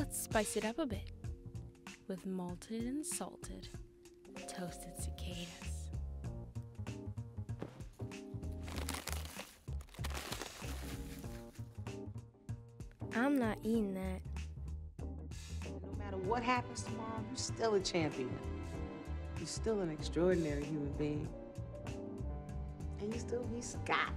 let's spice it up a bit with malted and salted toasted cicadas. I'm not eating that. No matter what happens tomorrow, you're still a champion. You're still an extraordinary human being. And you still be Scott.